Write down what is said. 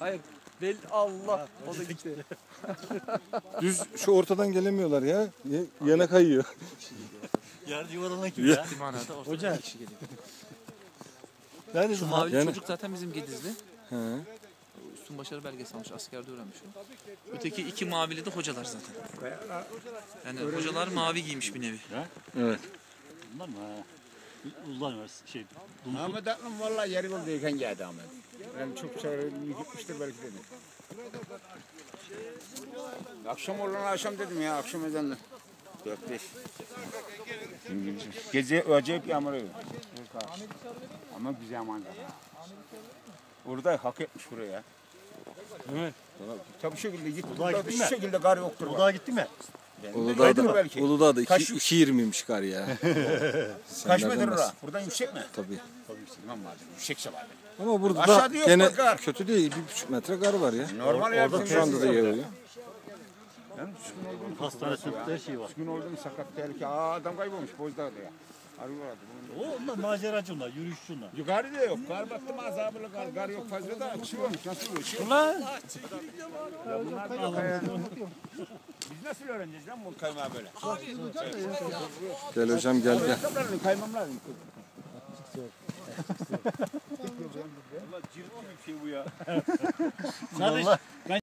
Hayır. Bel Allah. O da gitti. Düz şu ortadan gelemiyorlar ya. Y- Yana kayıyor. Yarın yuvarlanan kim ya? Ortada Hoca. bir kişi geliyor. Nerede Şu mavi Yani- çocuk zaten bizim Gedizli. He. Üstün başarı belgesi almış. Askerde öğrenmiş o. Öteki iki mavili de hocalar zaten. Yani hocalar mavi giymiş bir nevi. Evet. Bunlar mı ha? Uzlar var şey. Dumkul. Ahmet Aklım valla yeri oldu yıkan geldi Ahmet. Ben çok severim gitmiştir belki dedim. Akşam olan akşam dedim ya akşam ezanı. Dört beş. Gece acayip yağmur yağıyor. Ama güzel manzara. Orada hak etmiş buraya. Değil mi? Tabii şu şekilde git. Uludağ'a gittin şu mi? şekilde kar yoktur. Uludağ'a gittin mi? Ben de Uludağ'da. Uludağ'da Kaç- 2.20'ymiş kar ya. Kaç metre ora? Buradan yüksek mi? Tabii. Tabii Tamam madem. Yüksekse madem. Ama burada Aşağıda da yok gene bak kar. kötü değil. Bir buçuk metre kar var ya. Normal ya. orada Şu anda da yok. yağıyor. Ben düşkün oldum. Hastanesi her şey var. Düşkün oldum sakat tehlike. Aa adam kaybolmuş Bozdağ'da ya. Arıyorlardı. O onlar maceracı onlar, yürüyüşçü onlar. Yukarı da yok. Kar baktım azablı kar. Kar yok fazla da şey olmuş. Nasıl oluyor? Şey Ulan! Biz nasıl öğreneceğiz lan bu kaymağı böyle? Gel hocam gel gel. Kaymam kaymam lazım. Kardeş, ben